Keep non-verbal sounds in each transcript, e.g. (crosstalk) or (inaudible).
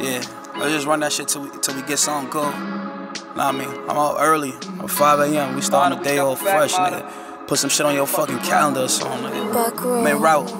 Yeah, let's just run that shit till we, till we get something good. Nah, I mean, I'm out early. At 5 a.m. We starting the day off fresh, nigga. Put some shit on your fucking calendar or something, nigga. I'm in route.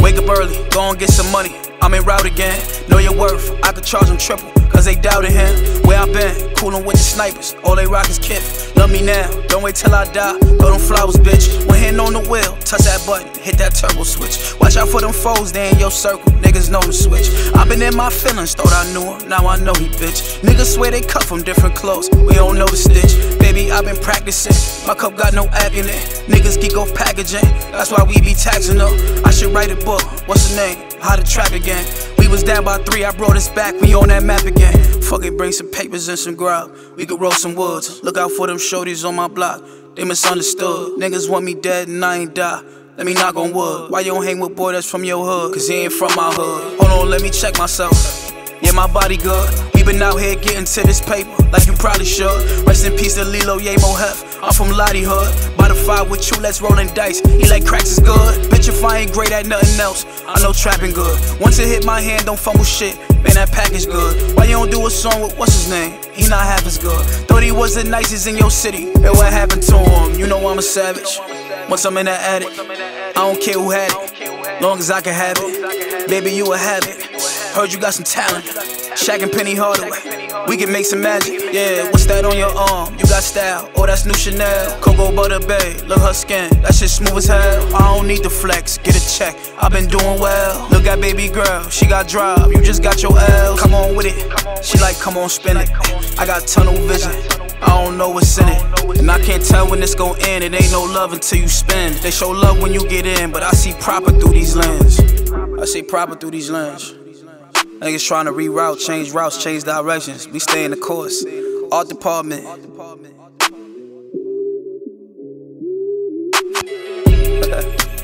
Wake up early, go and get some money. I'm in route again. Know your worth, I could charge them triple, cause they doubted him. Where I been, coolin' with the snipers. All they rock is kip. Love me now, don't wait till I die. Throw them flowers, bitch. One hand on the wheel, touch that button, hit that turbo switch. Watch out for them foes, they in your circle. Niggas know the switch. i been in my feelings, thought I knew him, now I know he bitch. Niggas swear they cut from different clothes, we don't know the stitch. Baby, i been practicing, my cup got no ag in it. Niggas geek off packaging, that's why we be taxing up. I should write a book, what's the name? How to trap again. We was down by three, I brought us back, we on that map again. Fucking bring some papers and some grub, we could roll some woods. Look out for them shorties on my block, they misunderstood. Niggas want me dead and I ain't die. Let me knock on wood. Why you don't hang with boy that's from your hood? Cause he ain't from my hood. Hold on, let me check myself. Yeah, my body good. We been out here getting to this paper, like you probably should. Rest in peace to Lilo Yamo Hef. I'm from Lottie Hood. By the fire with you, let's rollin' dice. He like cracks is good. Bitch, if I ain't great at nothing else, I know trapping good. Once it hit my hand, don't fumble shit. Man, that package good. Why you don't do a song with what's his name? He not half as good. Thought he was the nicest in your city. And what happened to him? You know I'm a savage. Once I'm in the attic, I don't care who had it. Long as I can have it. Baby, you will have it. Heard you got some talent. Shaq and Penny Hardaway. We can make some magic. Yeah, what's that on your arm? You got style. Oh, that's new Chanel. Cocoa Butter Bay. Look her skin. That shit smooth as hell. I don't need the flex. Get a check. i been doing well. Look at baby girl. She got drive. You just got your L. Come on with it. She like, come on, spin it. I got tunnel vision. I don't know what's in it. And I can't tell when this gon' end. It ain't no love until you spend. They show love when you get in, but I see proper through these lenses. I see proper through these lenses. Niggas trying to reroute, change routes, change directions. We stay in the course. Art department. (laughs)